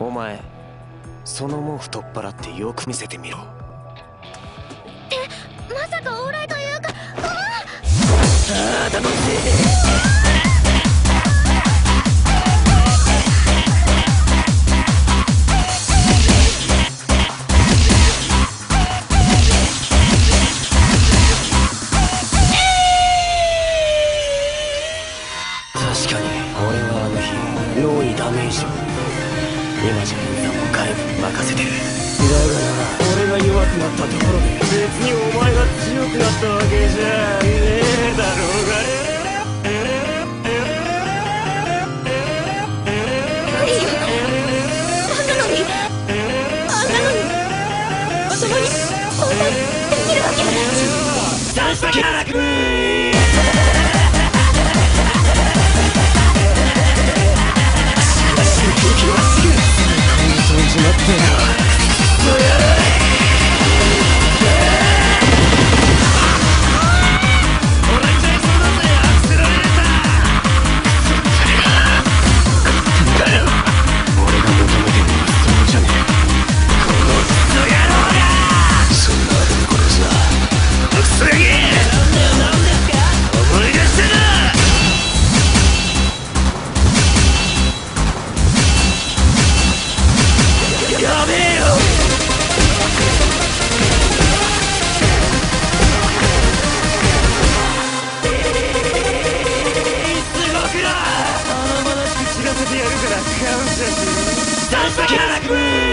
お前その毛布取っ払ってよく見せてみろ。ってまさか往来というかあああ楽しい確かに俺はあの日脳にダメージを今じゃユザも外部に任せてるだがな俺が弱くなったところで別にお前が。強くなったわけじゃねえだろうが。よ。あんなのに。あんなのに。そこに応対できるわけ。さしたキャラク華々し